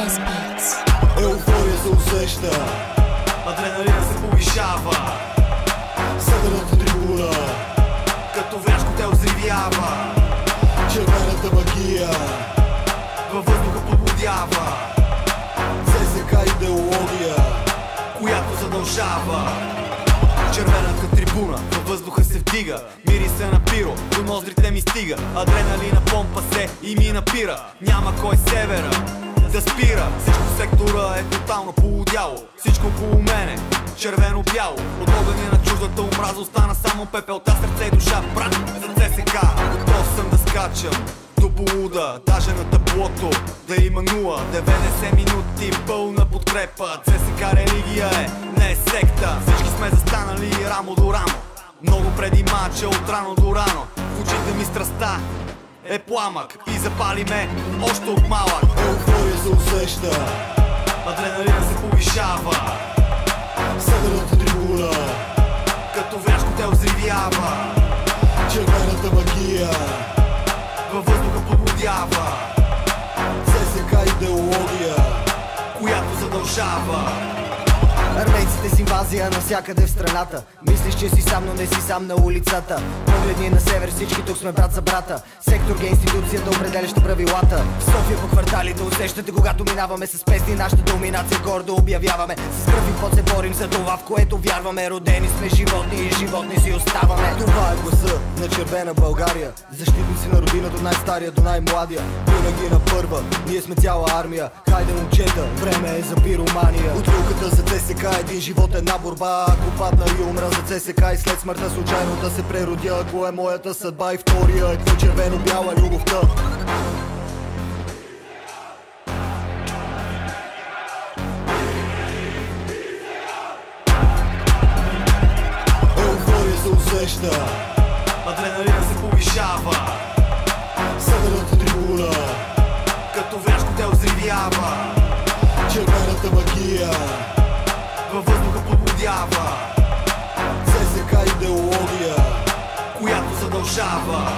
Best Beats. Еуфория се усеща Адреналина се повишава. Съдената трибуна. Като вряшко те озривява Червената магия. Във въздуха подлодява ЦСК идеология Която задължава. Червената трибуна във въздуха се вдига. Мири се на пиро, до ноздрите ми стига. Адреналина помпа се и ми напира. Няма кой севера да спира. Всичко в сектора е тотално полудяло. Всичко около мене червено-бяло. От огъня на чуждата омраза остана само пепелта, сърце и душа. Брат за ЦСК, готов съм да скачам до полуда, даже на таблото Да има 0, 90 минути пълна подкрепа. ЦСК религия е, не е секта. Всички сме застанали рамо до рамо. Много преди мача от рано до рано. В очите ми страста е пламък И запали ме още от малък. Еуфория се усеща. Адреналина се повишава. Съдената трибуна Като вряшко те озривява Червената магия Във въздуха подлодява ЦСК идеология Която задължава. Армейците с инвазия навсякъде в страната. Мислиш, че си сам, но не си сам на улицата Погледни на север, всички тук сме брат за брата. Сектор ге институцията, определяща правилата. В София по кварталите усещате, когато минаваме с песни Нашата доминация гордо обявяваме. С кръв и пот се борим за това, в което вярваме. Родени сме животни и животни си оставаме. Това е гласа на червена България. Защитници на родината от най-стария до най-младия. Винаги на първа, ние сме цяла армия. Хайде момчета, време е за пиромания. Отрилката за ЦСК един живот, една борба Ако падна и умра за ЦСК и след смъртта случайно да се преродя Ако е моята съдба и втория е твой червено-бяла любовта. Еуфория се усеща. Адреналина се повишава. Съдената трибуна. Като вряшко те озривява Червената магия. Във въздуха подлодява ЦСК идеология Която задължава